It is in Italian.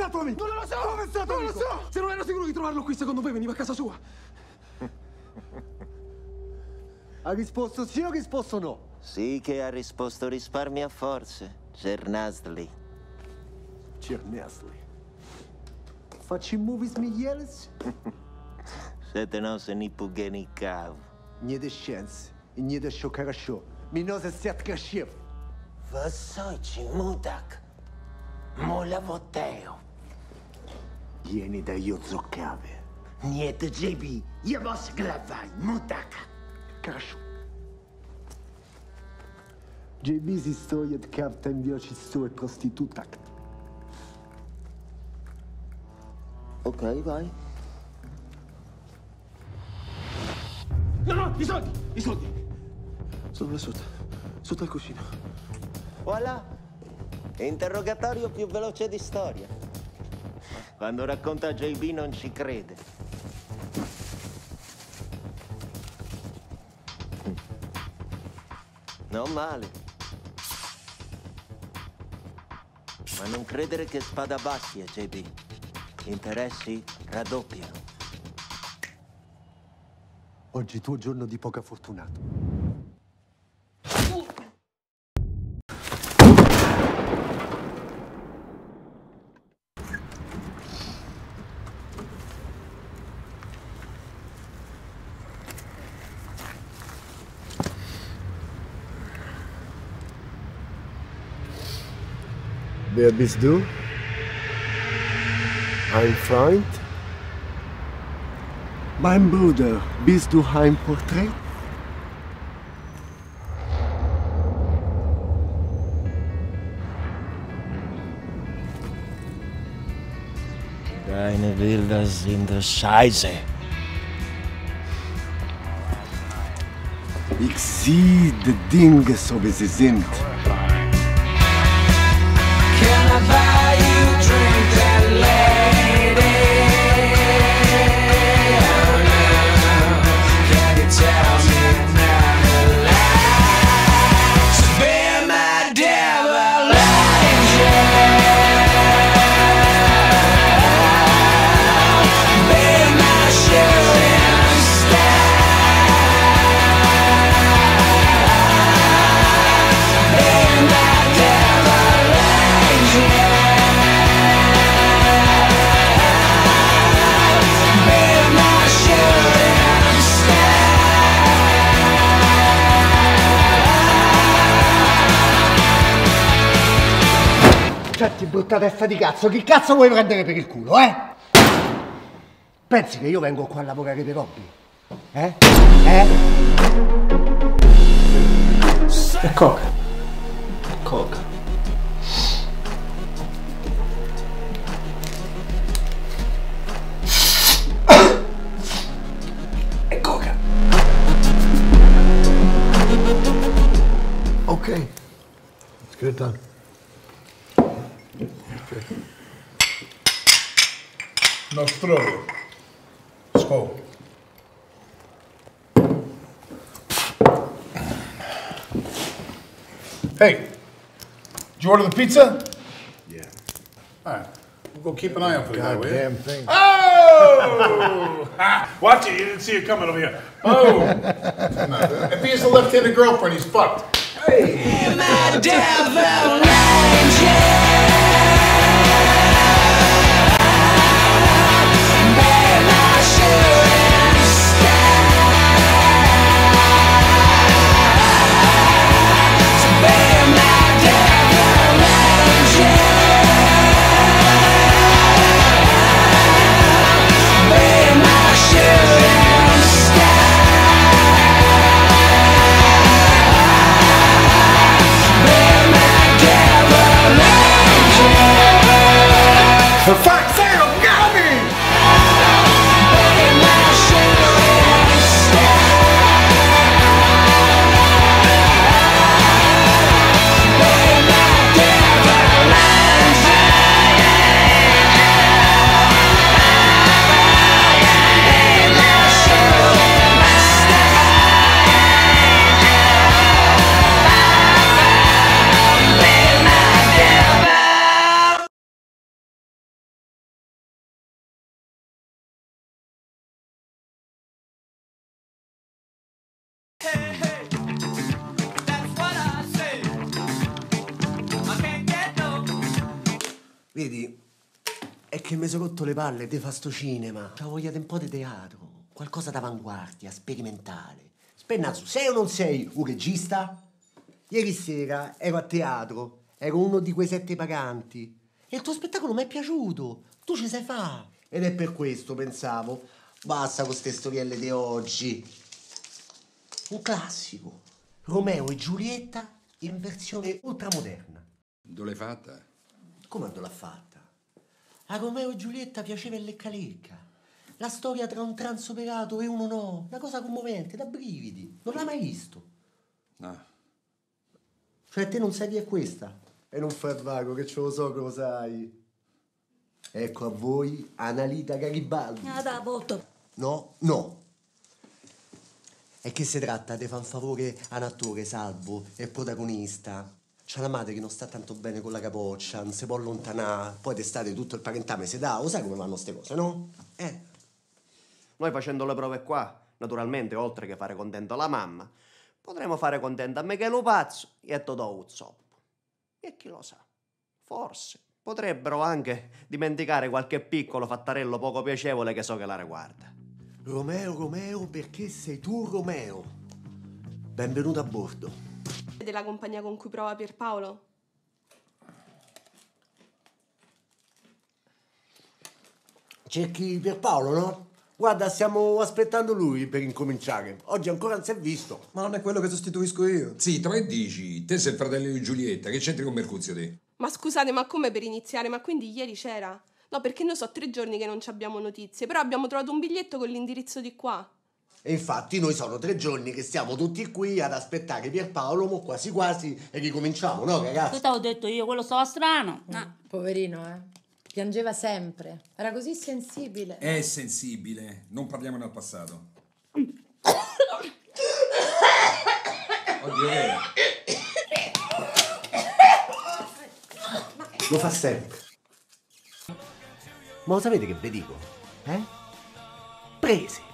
stato lì? Non lo so! Dove è stato Non Nico? lo so! Se non ero sicuro di trovarlo qui, secondo voi veniva a casa sua? ha risposto sì o risposto no? Sì che ha risposto risparmi a forze, Cernasli. Cernasli. Facci movies migliores? Siete no se ni pugenikau. Niente scienze, niente scioccarascio. Minose siat kashiv. Vasoici mutak. Mola voteo. Vieni da io zoccave. Niet JB, je was glavaj, mutak. Хорошо. JB si stoje tkav tem vioci stoje prostitutak. Ok, vai. No, no, i soldi! I soldi! Sono là sotto. Sotto al cuscino. Voilà. Interrogatorio più veloce di storia. Quando racconta JB non ci crede. Non male. Ma non credere che spada bassi è JB. Gli interessi raddoppiano. Oggi tuo giorno di poca fortunato. Wer bist du? Ein Freund? Mein Bruder, bist du ein Porträt? Deine Bilder sind scheiße. Ich sehe die Dinge so wie sie sind. Senti, brutta testa di cazzo, chi cazzo vuoi prendere per il culo, eh? Pensi che io vengo qua a lavorare per hobby? Eh? Eh? È coca. È coca. È coca. Okay. Let's get it done. Nostrovo. Skull. Hey, did you order the pizza? Yeah. All right. We'll go keep an eye out for the guy, will you? Thing. Oh! Ha! Watch it. You didn't see it coming over here. Oh! if he has a left-handed girlfriend, he's fucked. My for five. Vedi, è che mi sono rotto le palle di fa sto cinema. C'ho voglia di un po' di teatro, qualcosa d'avanguardia, sperimentale. Spennazzo, sei o non sei un regista? Ieri sera ero a teatro, ero uno di quei sette paganti. E il tuo spettacolo mi è piaciuto, tu ci sai fa. Ed è per questo, pensavo, basta con queste storielle di oggi. Un classico, Romeo e Giulietta in versione ultramoderna. Dove l'hai fatta? Come non l'ha fatta? A Romeo e Giulietta piaceva il lecca lecca. La storia tra un transoperato e uno no. Una cosa commovente, da brividi. Non l'hai mai visto? No. Cioè te non sai chi è questa? E non il vago, che ce lo so che lo sai. Ecco a voi Analita Garibaldi. Ah, da volta. No, no. È che si tratta di fare un favore a un attore salvo e protagonista. C'è la madre che non sta tanto bene con la capoccia, non si può allontanare, poi d'estate tutto il parentame si dà, lo sai come vanno queste cose, no? Eh. Noi facendo le prove qua, naturalmente, oltre che fare contento la mamma, potremo fare contento a Michele Pazzo e a Totò Uzzoppo. E chi lo sa, forse potrebbero anche dimenticare qualche piccolo fattarello poco piacevole che so che la riguarda. Romeo, Romeo, perché sei tu Romeo? Benvenuto a bordo. Della compagnia con cui prova Pierpaolo? Cerchi Pierpaolo, no? Guarda, stiamo aspettando lui per incominciare. Oggi ancora non si è visto. Ma non è quello che sostituisco io. Zitto, ma che dici? Te sei il fratello di Giulietta, che c'entri con Mercuzio te? Ma scusate, ma come per iniziare? Ma quindi ieri c'era? No, perché noi so tre giorni che non ci abbiamo notizie, però abbiamo trovato un biglietto con l'indirizzo di qua. E infatti noi sono tre giorni che stiamo tutti qui ad aspettare Pierpaolo, mo quasi quasi e ricominciamo, no ragazzi? Questo avevo detto io, quello stava strano. Ah. Poverino, eh. Piangeva sempre. Era così sensibile. È sensibile, non parliamo del passato. Oddio, è? Lo fa sempre. Ma lo sapete che vi dico? Eh? Prese.